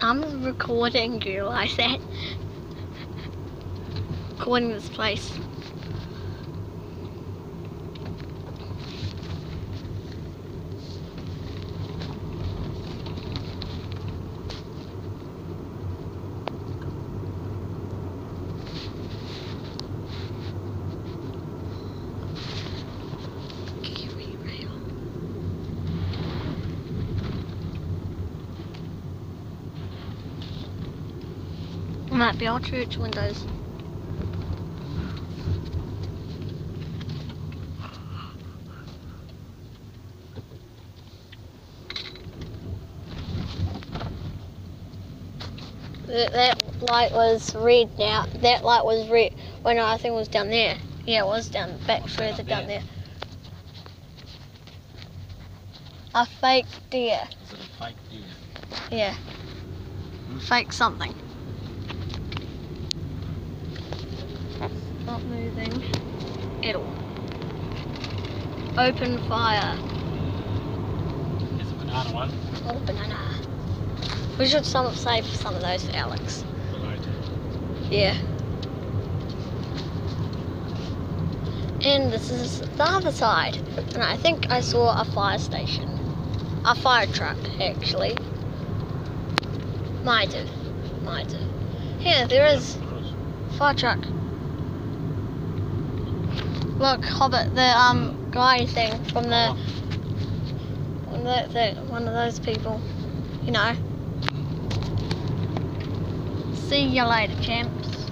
I'm recording, you realize that? Recording this place. Might be our church windows. That, that light was red now. That light was red when I think it was down there. Yeah, it was down back What's further down there? there. A fake deer. Is it a fake deer? Yeah. Hmm. Fake something. Not moving at all. Open fire. There's a banana one. Oh, banana. We should some save some of those for Alex. Below it. Yeah. And this is the other side. And I think I saw a fire station. A fire truck, actually. Might have. Might have. Here, there is. Fire truck. Look, Hobbit, the um guy thing from the, from the, the one of those people. You know. See you later, champs.